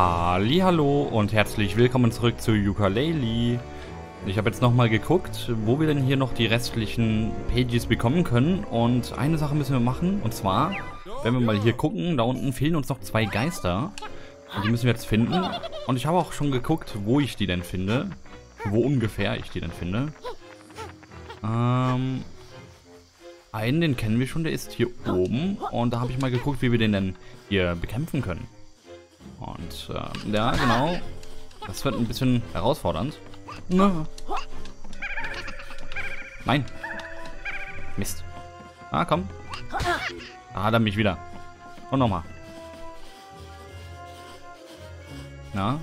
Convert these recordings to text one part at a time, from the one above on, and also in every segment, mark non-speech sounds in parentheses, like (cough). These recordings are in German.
Hallo und herzlich willkommen zurück zu Ukulele. Ich habe jetzt nochmal geguckt, wo wir denn hier noch die restlichen Pages bekommen können. Und eine Sache müssen wir machen, und zwar, wenn wir mal hier gucken, da unten fehlen uns noch zwei Geister. Und die müssen wir jetzt finden. Und ich habe auch schon geguckt, wo ich die denn finde. Wo ungefähr ich die denn finde. Ähm, einen, den kennen wir schon, der ist hier oben. Und da habe ich mal geguckt, wie wir den denn hier bekämpfen können. Und äh, ja, genau. Das wird ein bisschen herausfordernd. Nein. Mist. Ah, komm. Da hat er mich wieder. Und nochmal. Na?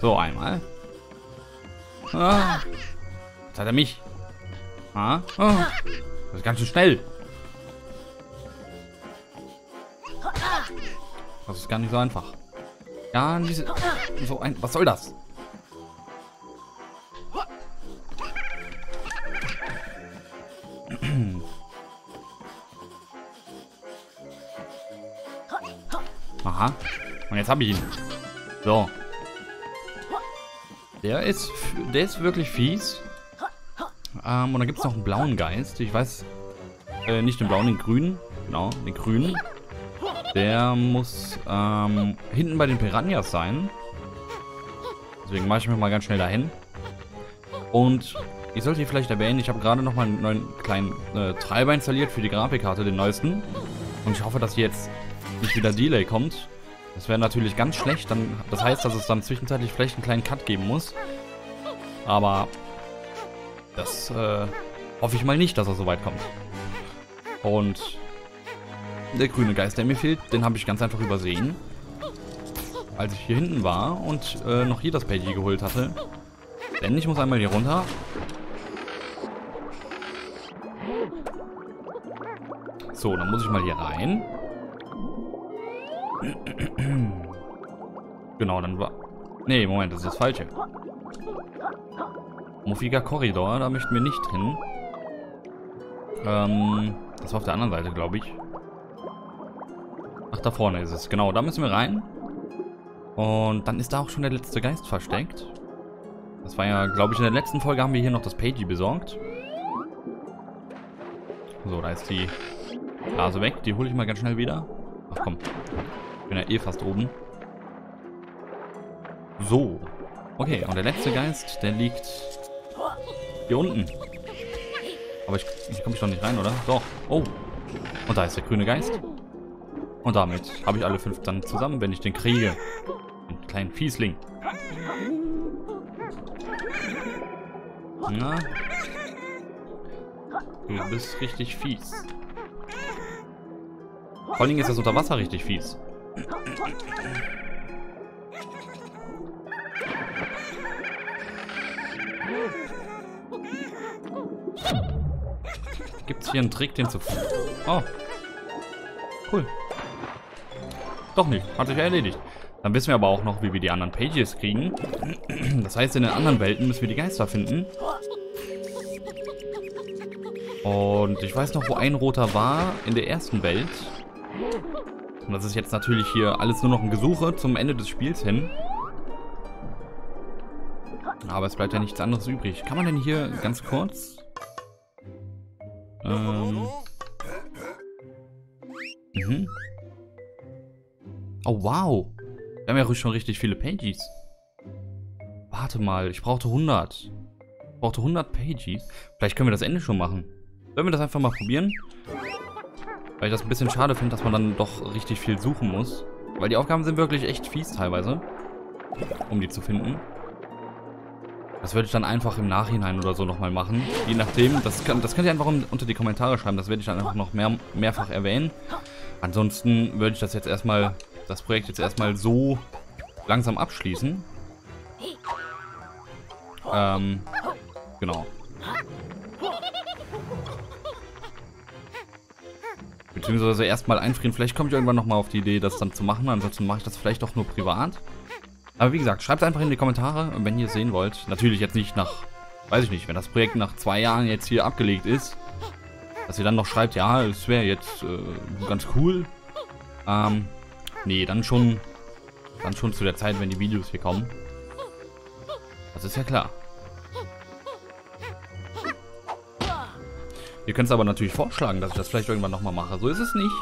So, einmal. Ah. Jetzt hat er mich. Ah. Das ist ganz schön schnell. Das ist gar nicht so einfach. Ja, diese... So ein... Was soll das? (clears throat) Aha. Und jetzt habe ich ihn. So. Der ist, der ist wirklich fies. Ähm, und dann gibt es noch einen blauen Geist. Ich weiß, äh, nicht den blauen, den grünen. Genau, den grünen. Der muss ähm, hinten bei den Piranhas sein. Deswegen mache ich mich mal ganz schnell dahin. Und ich sollte hier vielleicht erwähnen, ich habe gerade noch mal einen neuen kleinen äh, Treiber installiert für die Grafikkarte, den neuesten. Und ich hoffe, dass hier jetzt nicht wieder Delay kommt. Das wäre natürlich ganz schlecht. Dann, das heißt, dass es dann zwischenzeitlich vielleicht einen kleinen Cut geben muss. Aber das äh, hoffe ich mal nicht, dass er so weit kommt. Und der grüne Geist, der mir fehlt, den habe ich ganz einfach übersehen. Als ich hier hinten war und äh, noch hier das Peggy geholt hatte. Denn ich muss einmal hier runter. So, dann muss ich mal hier rein. (clears throat) Genau, dann war... Nee, Moment, das ist das Falsche. Muffiger Korridor, da möchten wir nicht hin. Ähm, das war auf der anderen Seite, glaube ich. Ach, da vorne ist es. Genau, da müssen wir rein. Und dann ist da auch schon der letzte Geist versteckt. Das war ja, glaube ich, in der letzten Folge haben wir hier noch das Pagey besorgt. So, da ist die Blase weg. Die hole ich mal ganz schnell wieder. Ach komm. Ich bin ja eh fast oben. So. Okay, und der letzte Geist, der liegt hier unten. Aber ich, ich komme doch nicht rein, oder? Doch. Oh. Und da ist der grüne Geist. Und damit habe ich alle fünf dann zusammen, wenn ich den kriege. Den kleinen Fiesling. Na? Du bist richtig fies. Vor allen Dingen ist das unter Wasser richtig fies. Gibt es hier einen Trick, den zu... Oh. Cool. Doch nicht. Hat sich erledigt. Dann wissen wir aber auch noch, wie wir die anderen Pages kriegen. Das heißt, in den anderen Welten müssen wir die Geister finden. Und ich weiß noch, wo ein roter war in der ersten Welt. Und das ist jetzt natürlich hier alles nur noch ein Gesuche zum Ende des Spiels hin. Aber es bleibt ja nichts anderes übrig. Kann man denn hier ganz kurz... Ähm... Mhm. Oh, wow. Wir haben ja schon richtig viele Pages. Warte mal, ich brauchte 100. Ich brauchte 100 Pages. Vielleicht können wir das Ende schon machen. Sollen wir das einfach mal probieren? Weil ich das ein bisschen schade finde, dass man dann doch richtig viel suchen muss. Weil die Aufgaben sind wirklich echt fies teilweise. Um die zu finden. Das würde ich dann einfach im Nachhinein oder so nochmal machen. Je nachdem. Das, kann, das könnt ihr einfach unter die Kommentare schreiben. Das werde ich dann einfach noch mehr, mehrfach erwähnen. Ansonsten würde ich das jetzt erstmal das Projekt jetzt erstmal so langsam abschließen. Ähm, genau. Beziehungsweise erstmal einfrieren. Vielleicht komme ich irgendwann nochmal auf die Idee, das dann zu machen. Ansonsten mache ich das vielleicht auch nur privat. Aber wie gesagt, schreibt einfach in die Kommentare, wenn ihr es sehen wollt. Natürlich jetzt nicht nach, weiß ich nicht, wenn das Projekt nach zwei Jahren jetzt hier abgelegt ist, Dass ihr dann noch schreibt, ja, es wäre jetzt äh, ganz cool. Ähm, nee, dann schon, dann schon zu der Zeit, wenn die Videos hier kommen. Das ist ja klar. Ihr könnt es aber natürlich vorschlagen, dass ich das vielleicht irgendwann nochmal mache. So ist es nicht.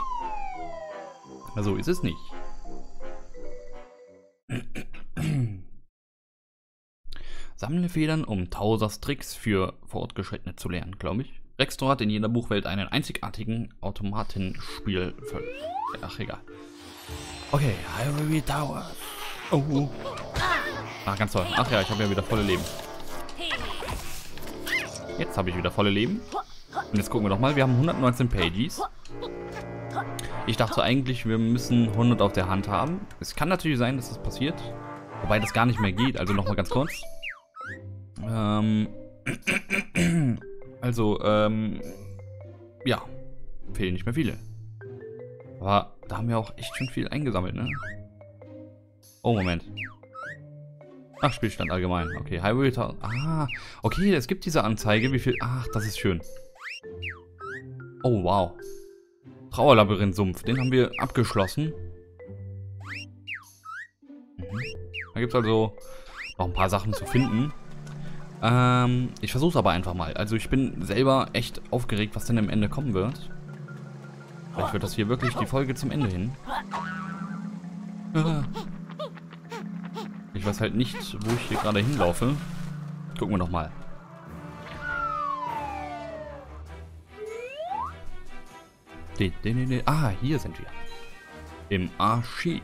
So ist es nicht. (clears throat) Sammle Federn, um Tausers Tricks für Fortgeschrittene zu lernen, glaube ich. Rextor hat in jeder Buchwelt einen einzigartigen Automatenspiel. Ach, egal. Okay, Ivory Tower. Oh. Ach, ganz toll. Ach ja, ich habe ja wieder volle Leben. Jetzt habe ich wieder volle Leben. Und jetzt gucken wir doch mal. Wir haben 119 Pages. Ich dachte eigentlich, wir müssen 100 auf der Hand haben. Es kann natürlich sein, dass das passiert. Wobei das gar nicht mehr geht. Also nochmal ganz kurz. Ähm... Also, ähm... Ja. Fehlen nicht mehr viele. Aber da haben wir auch echt schon viel eingesammelt, ne? Oh, Moment. Ach, Spielstand allgemein. Okay, Highway Tower. Ah, okay, es gibt diese Anzeige, wie viel... Ach, das ist schön. Oh, wow. Trauerlabyrinth-Sumpf, den haben wir abgeschlossen. Mhm. Da gibt es also noch ein paar Sachen zu finden. Ähm, ich versuche es aber einfach mal. Also ich bin selber echt aufgeregt, was denn am Ende kommen wird. Vielleicht wird das hier wirklich die Folge zum Ende hin. Ich weiß halt nicht, wo ich hier gerade hinlaufe. Gucken wir noch mal. Ah, hier sind wir. Im Archiv.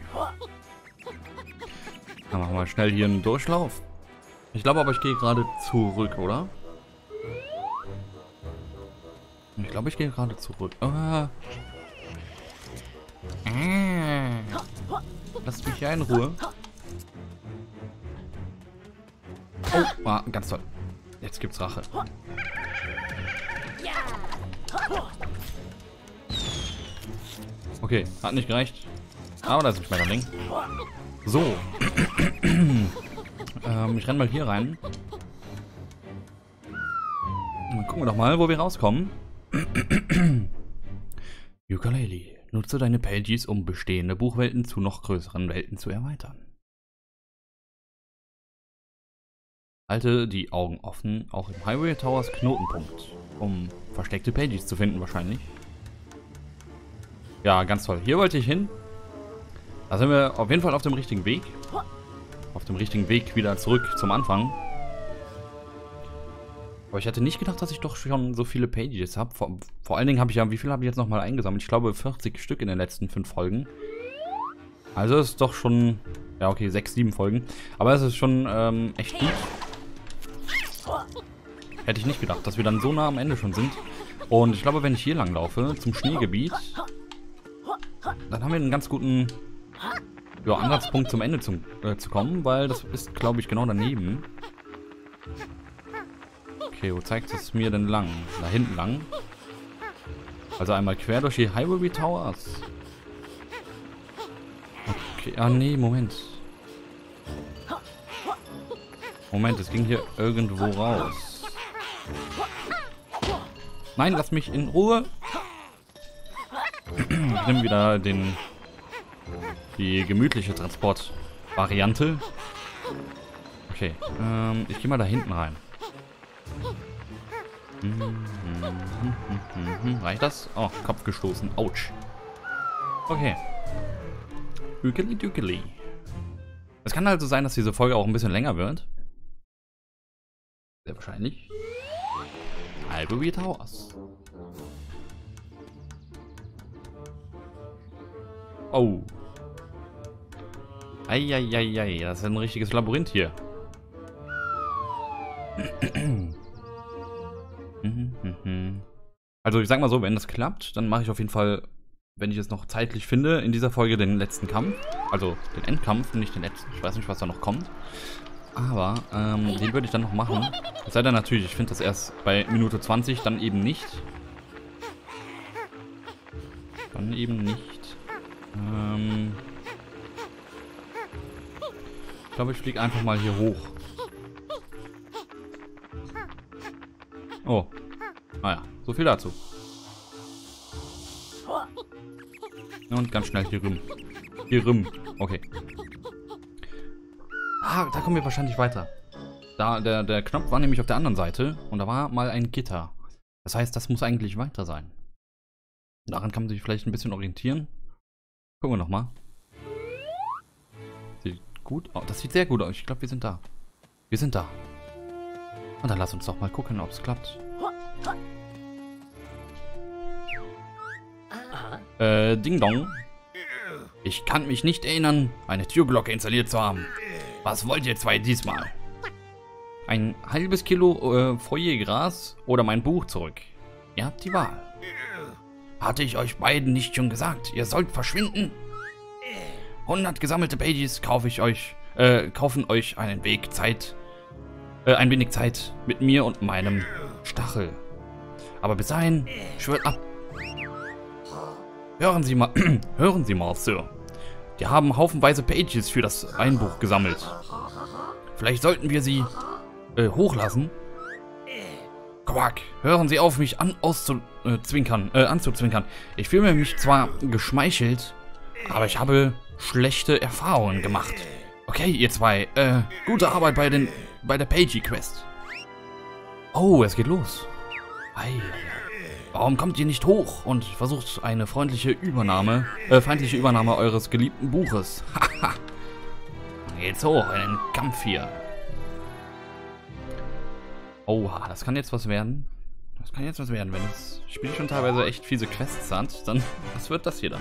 Dann machen wir schnell hier einen Durchlauf. Ich glaube aber, ich gehe gerade zurück, oder? Ich glaube, ich gehe gerade zurück. Ah. Lass mich hier in Ruhe. Oh, ah, ganz toll. Jetzt gibt's Rache. Okay, hat nicht gereicht. Aber da ist ein Schmetterling. So. (clears throat) ähm, ich renne mal hier rein. Dann gucken wir doch mal, wo wir rauskommen. (clears throat) Ukulele. Nutze deine Pages, um bestehende Buchwelten zu noch größeren Welten zu erweitern. Halte die Augen offen, auch im Highway Towers Knotenpunkt, um versteckte Pages zu finden wahrscheinlich. Ja, ganz toll. Hier wollte ich hin. Da sind wir auf jeden Fall auf dem richtigen Weg. Auf dem richtigen Weg wieder zurück zum Anfang. Aber ich hatte nicht gedacht, dass ich doch schon so viele Pages habe. Vor, vor, allen Dingen habe ich ja, wie viel habe ich jetzt nochmal eingesammelt? Ich glaube 40 Stück in den letzten 5 Folgen. Also ist doch schon, ja okay, 6, 7 Folgen. Aber es ist schon ähm, echt gut. Hätte ich nicht gedacht, dass wir dann so nah am Ende schon sind. Und ich glaube, wenn ich hier lang laufe, zum Schneegebiet, dann haben wir einen ganz guten ja, Ansatzpunkt zum Ende zum, äh, zu kommen, weil das ist, glaube ich, genau daneben. Okay, wo zeigt es mir denn lang? Da hinten lang. Also einmal quer durch die Highway Towers. Okay, ah nee, Moment. Moment, es ging hier irgendwo raus. Nein, lass mich in Ruhe. Ich nehme wieder den die gemütliche Transportvariante. Okay, ähm, ich gehe mal da hinten rein. Reicht das? Oh, Kopf gestoßen. Autsch. Okay. Ükeli dükeli. Es kann also sein, dass diese Folge auch ein bisschen länger wird. Sehr wahrscheinlich. Ivory Towers. Oh. Eieiei, das ist ein richtiges Labyrinth hier. (clears throat) Also ich sag mal so, wenn das klappt, dann mache ich auf jeden Fall, wenn ich es noch zeitlich finde, in dieser Folge den letzten Kampf. Also den Endkampf, nicht den letzten. Ich weiß nicht, was da noch kommt. Aber ähm, den würde ich dann noch machen. Es sei denn natürlich, ich finde das erst bei Minute 20, dann eben nicht. Dann eben nicht. Ähm ich glaube, ich fliege einfach mal hier hoch. Oh. Ah naja, so viel dazu. Und ganz schnell hier rüben. Hier rüben. Okay. Ah, da kommen wir wahrscheinlich weiter. Da, der, der Knopf war nämlich auf der anderen Seite und da war mal ein Gitter. Das heißt, das muss eigentlich weiter sein. Daran kann man sich vielleicht ein bisschen orientieren. Gucken wir nochmal. Sieht gut aus. Das sieht sehr gut aus. Ich glaube, wir sind da. Wir sind da. Und dann lass uns doch mal gucken, ob es klappt. Äh, Ding Dong. Ich kann mich nicht erinnern, eine Türglocke installiert zu haben. Was wollt ihr zwei diesmal? Ein halbes Kilo äh, Feuergras oder mein Buch zurück? Ihr habt die Wahl. Hatte ich euch beiden nicht schon gesagt, ihr sollt verschwinden? 100 gesammelte Pages kaufe ich euch, äh, kaufen euch einen Weg Zeit, äh, ein wenig Zeit mit mir und meinem Stachel. Aber bis dahin, schwört ab. Hören Sie mal, (clears throat) hören Sie mal, Sir. Die haben haufenweise Pages für das Einbuch gesammelt. Vielleicht sollten wir sie äh, hochlassen. Quack, hören Sie auf, mich an auszuzwinkern, äh, anzuzwinkern. Ich fühle mich zwar geschmeichelt, aber ich habe schlechte Erfahrungen gemacht. Okay, ihr zwei, äh, gute Arbeit bei den, bei der Pagey Quest. Oh, es geht los. Ei, Warum kommt ihr nicht hoch und versucht eine freundliche Übernahme, äh, feindliche Übernahme eures geliebten Buches? (laughs) Haha. Geht's hoch in den Kampf hier. Oha, das kann jetzt was werden. Das kann jetzt was werden, wenn das Spiel schon teilweise echt fiese Quests hat, dann was wird das hier dann?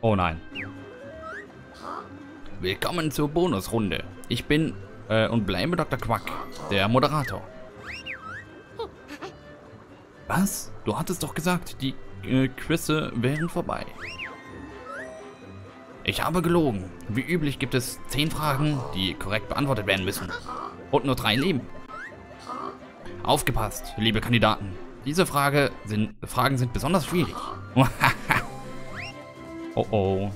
Oh nein. Willkommen zur Bonusrunde. Ich bin äh, und bleibe Dr. Quack, der Moderator. Was? Du hattest doch gesagt, die äh, Quizze wären vorbei. Ich habe gelogen. Wie üblich gibt es 10 Fragen, die korrekt beantwortet werden müssen. Und nur drei Leben. Aufgepasst, liebe Kandidaten. Diese Frage sind, Fragen sind besonders schwierig. (laughs) oh oh.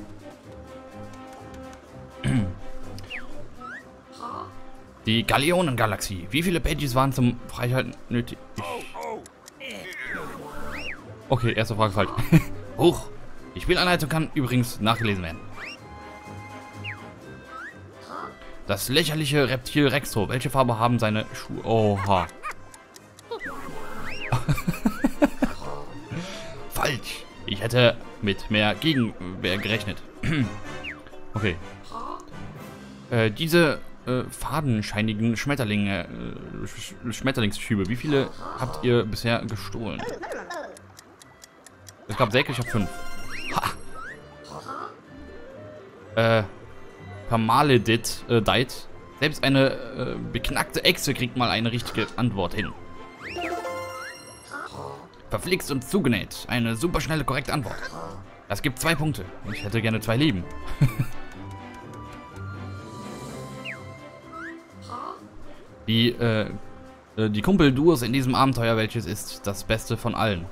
Die Galeonengalaxie. Wie viele Pages waren zum Freihalten nötig? Okay, erste Frage falsch. (laughs) Hoch. Die Spielanleitung kann übrigens nachgelesen werden. Das lächerliche Reptil Rexo. Welche Farbe haben seine Schuhe? Oha. (laughs) Falsch. Ich hätte mit mehr Gegenwehr gerechnet. (clears throat) okay. Äh, diese äh, fadenscheinigen Schmetterlinge, äh, Schmetterlingsschübe, wie viele habt ihr bisher gestohlen? Es gab Säcke, ich habe fünf. Ha. Äh, Permaledit, äh, Dite. Selbst eine äh, beknackte Echse kriegt mal eine richtige Antwort hin. Verflixt und zugenäht. Eine super schnelle, korrekte Antwort. Das gibt zwei Punkte. Ich hätte gerne zwei Leben. (laughs) die, äh, äh, die Kumpel-Duos in diesem Abenteuer, welches ist das Beste von allen.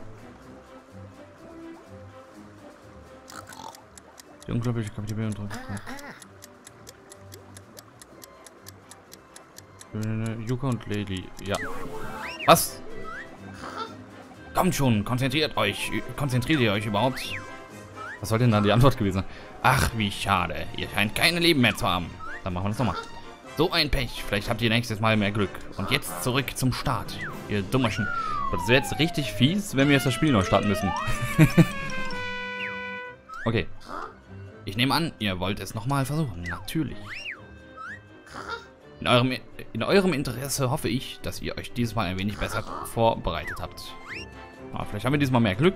Die unglaubliche Kapitän und Yuka und Lady. Ja. Was? Kommt schon, konzentriert euch. Konzentriert ihr euch überhaupt? Was soll denn dann die Antwort gewesen sein? Ach, wie schade. Ihr scheint keine Leben mehr zu haben. Dann machen wir das nochmal. So ein Pech. Vielleicht habt ihr nächstes Mal mehr Glück. Und jetzt zurück zum Start. Ihr Dummerchen. Das wäre jetzt richtig fies, wenn wir jetzt das Spiel neu starten müssen. (laughs) okay. Ich nehme an, ihr wollt es nochmal versuchen. Natürlich. In eurem, in eurem Interesse hoffe ich, dass ihr euch dieses Mal ein wenig besser vorbereitet habt. Aber vielleicht haben wir diesmal mehr Glück.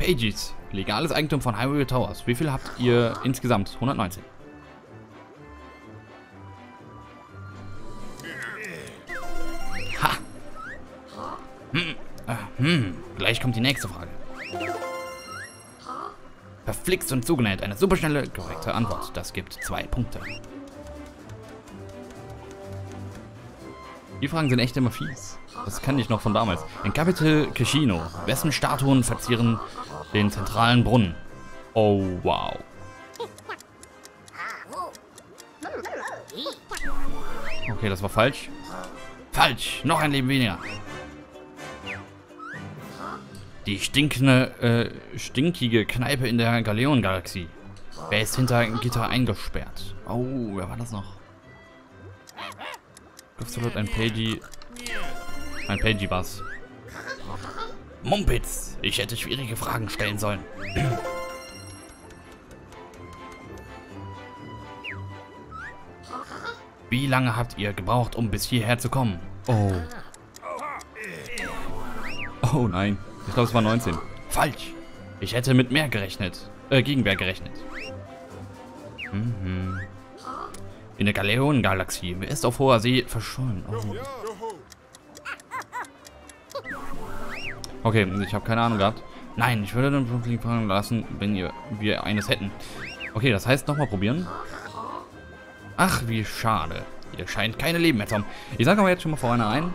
Pages. Legales Eigentum von Highway Towers. Wie viel habt ihr insgesamt? 119. Ha! Hm. Ah, hm. Gleich kommt die nächste Frage. Verflixt und zugenäht. Eine superschnelle, korrekte Antwort. Das gibt zwei Punkte. Die Fragen sind echt immer fies. Das kann ich noch von damals. In Capital Casino. Wessen Statuen verzieren den zentralen Brunnen? Oh, wow. Okay, das war falsch. Falsch. Noch ein Leben weniger. Die stinkende, äh, stinkige Kneipe in der Galeon-Galaxie. Wer ist hinter Gitter eingesperrt? Oh, wer war das noch? Absolut ein Pagey. Ein Pagey war's. Mumpitz, ich hätte schwierige Fragen stellen sollen. Wie lange habt ihr gebraucht, um bis hierher zu kommen? Oh. Oh nein. Ich glaube, es war 19. Falsch. Ich hätte mit mehr gerechnet. Äh, Gegenwehr gerechnet. Mhm. In der Galeon-Galaxie. Wer ist auf hoher See verschollen? Oh. Okay, ich habe keine Ahnung gehabt. Nein, ich würde den Flugling fragen lassen, wenn ihr, wir eines hätten. Okay, das heißt nochmal probieren. Ach, wie schade. Ihr scheint keine Leben mehr zu haben. Ich sage aber jetzt schon mal vorne ein.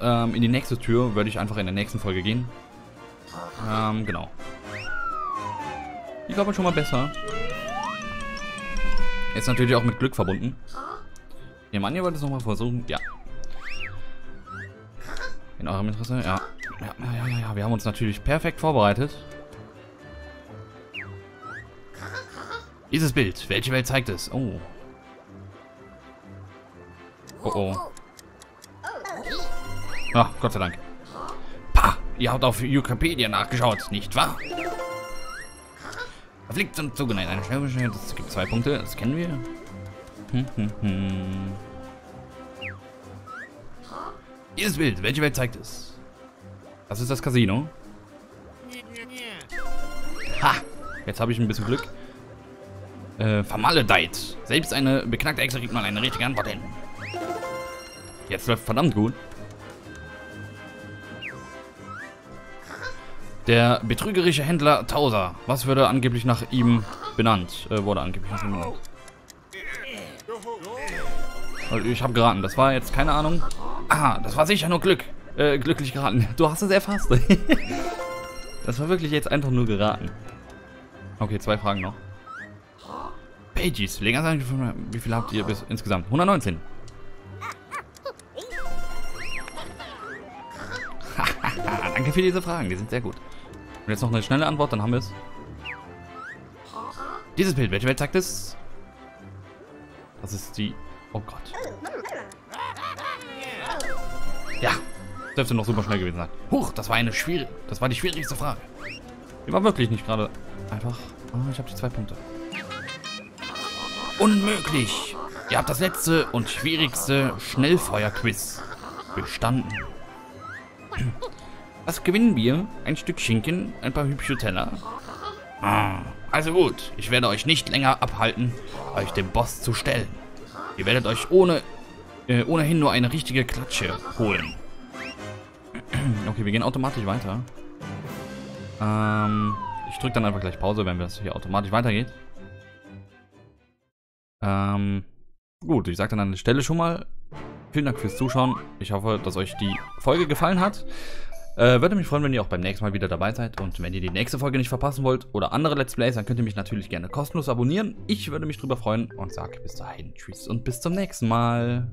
Ähm, in die nächste Tür würde ich einfach in der nächsten Folge gehen. Ähm, genau. Ich glaube schon mal besser. Ist natürlich auch mit Glück verbunden. Ihr Mann, ihr wollt es nochmal versuchen? Ja. In eurem Interesse? Ja. Ja, ja, ja, ja. Wir haben uns natürlich perfekt vorbereitet. Dieses Bild. Welche Welt zeigt es? Oh. Oh oh. Ah, Gott sei Dank. Pah, ihr habt auf Wikipedia nachgeschaut, nicht wahr? Fliegt zum Zuge. Nein, eine Schnellbeschwerde. Das gibt zwei Punkte. Das kennen wir. Hm, hm, hm. Dieses Bild. Welche Welt zeigt es? Das ist das Casino. Ha! Jetzt habe ich ein bisschen Glück. Äh, vermaledeit. Selbst eine beknackte Hexe kriegt mal eine richtige Antwort hin. Jetzt läuft verdammt gut. Der betrügerische Händler Tauser. Was würde angeblich nach ihm benannt? Äh, wurde angeblich nach ihm benannt. Also ich habe geraten. Das war jetzt keine Ahnung. Ah, das war sicher nur Glück. Äh, glücklich geraten. Du hast es erfasst. (laughs) das war wirklich jetzt einfach nur geraten. Okay, zwei Fragen noch. Pages. Wie viel habt ihr bis insgesamt? 119. (laughs) Danke für diese Fragen, die sind sehr gut. Und jetzt noch eine schnelle Antwort, dann haben wir es. Dieses Bild, welche Welt zeigt es? Das ist die... Oh Gott. Ja, dürfte noch super schnell gewesen sein. Huch, das war eine schwierige... Das war die schwierigste Frage. Die war wirklich nicht gerade einfach... Oh, ich habe die zwei Punkte. Unmöglich! Ihr habt das letzte und schwierigste Schnellfeuerquiz bestanden. (clears throat) Was gewinnen wir? Ein Stück Schinken, ein paar hübsche Teller. Ah, also gut, ich werde euch nicht länger abhalten, euch dem Boss zu stellen. Ihr werdet euch ohne, äh, ohnehin nur eine richtige Klatsche holen. (clears throat) Okay, wir gehen automatisch weiter. Ähm, ich drücke dann einfach gleich Pause, wenn es hier automatisch weitergeht. Ähm, gut, ich sage dann an der Stelle schon mal vielen Dank fürs Zuschauen. Ich hoffe, dass euch die Folge gefallen hat. Äh, würde mich freuen, wenn ihr auch beim nächsten Mal wieder dabei seid. Und wenn ihr die nächste Folge nicht verpassen wollt oder andere Let's Plays, dann könnt ihr mich natürlich gerne kostenlos abonnieren. Ich würde mich drüber freuen und sage bis dahin Tschüss und bis zum nächsten Mal.